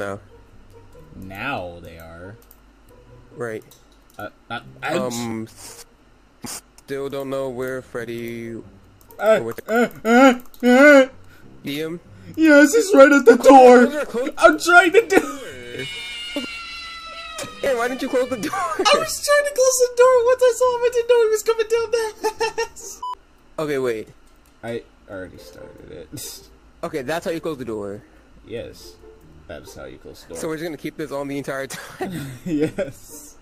now. Now they are. Right. Uh, not, Um, still don't know where Freddy. uh, what uh, uh, uh, DM. yes, he's right at the door. I'm trying to do. Hey, why didn't you close the door? I was trying to close the door once I saw him. I didn't know he was coming down that. okay, wait. I already started it. Okay, that's how you close the door. yes, that is how you close the door. So we're just gonna keep this on the entire time. yes.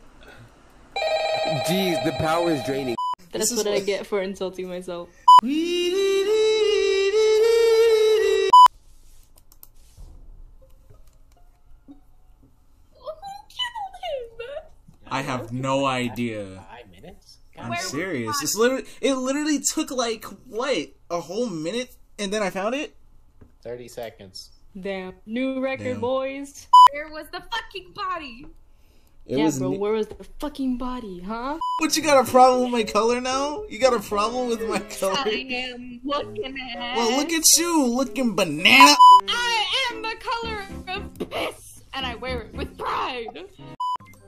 Jeez, the power is draining. That's is what I get for insulting myself. I have no idea. Five minutes? I'm serious. It's literally it literally took like what a whole minute, and then I found it. 30 seconds. Damn. New record, Damn. boys. Where was the fucking body? It yeah, bro, ne- where was the fucking body, huh? what you got a problem with my color now? You got a problem with my color? I am looking at. Well, look at you, looking banana. I am the color of piss, and I wear it with pride.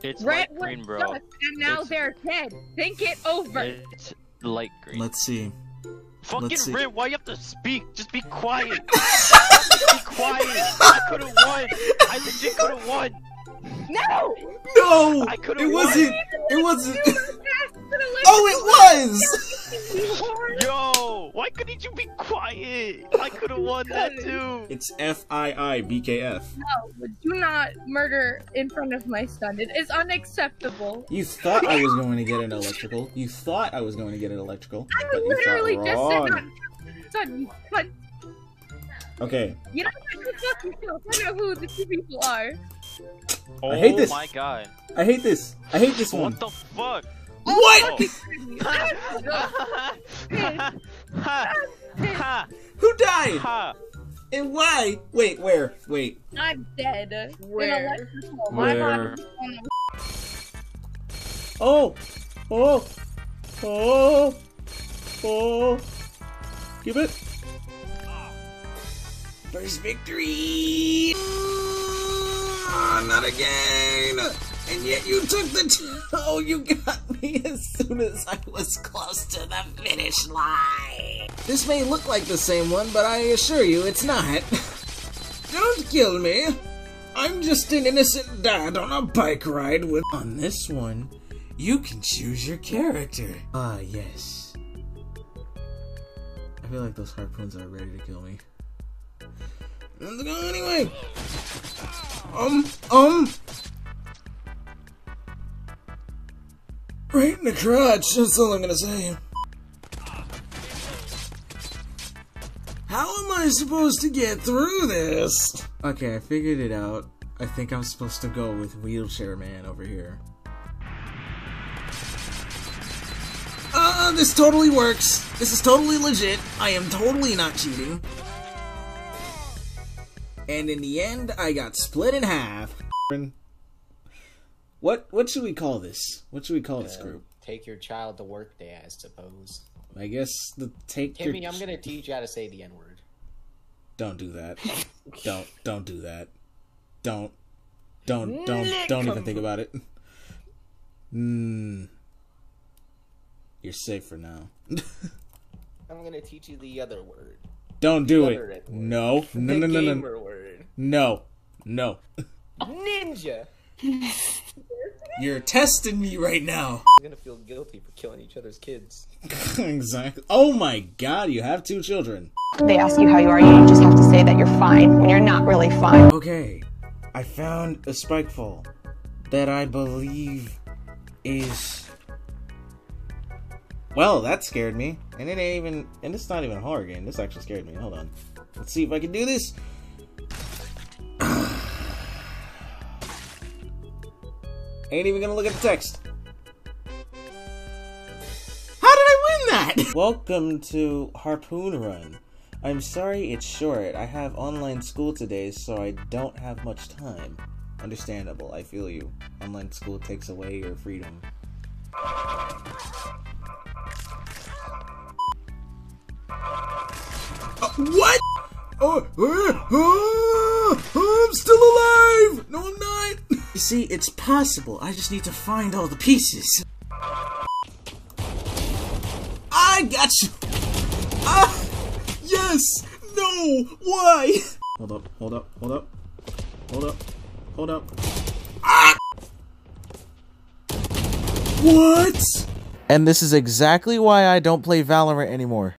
It's Red light green, bro. dust, and now It's- they're dead. Think it over. It's light green. Let's see. Fucking let's why you have to speak? Just be quiet. Just be quiet. I could have won. I legit could have won. No! No, I could've it won. wasn't. It wasn't. oh, it was. Yo, why couldn't you be quiet? I could have won that too. It's F I I B K F. No, do not murder in front of my son. It is unacceptable. You thought I was going to get an electrical. You thought I was going to get an electrical. I but literally thought just wrong. said not son, you cunt. Okay. You don't have to fuck yourself. I know who the two people are. Oh I hate this. Oh my god. I hate this. I hate this one. What the fuck? What? ha ha ha Who died? And why? Wait, where? Wait. I'm dead. Where? In electrical. My Where? body is on the Oh! Oh! Oh! Oh! Give it! First victory! Ah, not again! And yet you took the. T- oh, you got me as soon as I was close to the finish line! This may look like the same one, but I assure you it's not. Don't kill me! I'm just an innocent dad on a bike ride with. On this one, you can choose your character. Ah, yes. I feel like those harpoons are ready to kill me. Let's go anyway. Um, um. Right in the crotch. That's all I'm gonna say. How am I supposed to get through this? Okay, I figured it out. I think I'm supposed to go with Wheelchair Man over here. Uh, this totally works. This is totally legit. I am totally not cheating. And in the end, I got split in half. What what should we call this? What should we call this Uh, group? Take your child to work day, I suppose. I guess the take Timmy, your I'm gonna teach you how to say the N word. Don't do that. don't don't do that. Don't don't don't don't even think about it. Hmm. You're safe for now. I'm gonna teach you the other word. Don't do The it. No. No the no no no. gamer word. No. No. Ninja! You're testing me right now. I'm gonna feel guilty for killing each other's kids. exactly. Oh my god, you have two children. They ask you how you are, you just have to say that you're fine when you're not really fine. Okay. I found a spikefall that I believe is Well, that scared me. And it ain't even and it's not even a horror game. This actually scared me. Hold on. Let's see if I can do this. Ain't even gonna look at the text. How did I win that? Welcome to Harpoon Run. I'm sorry it's short. I have online school today, so I don't have much time. Understandable, I feel you. Online school takes away your freedom. Uh, what? Oh, uh, uh, I'm still alive! You see, it's possible. I just need to find all the pieces. I got you! Ah! Yes! No! Why? Hold up, hold up, hold up. Hold up, hold up. Ah! What? And this is exactly why I don't play Valorant anymore.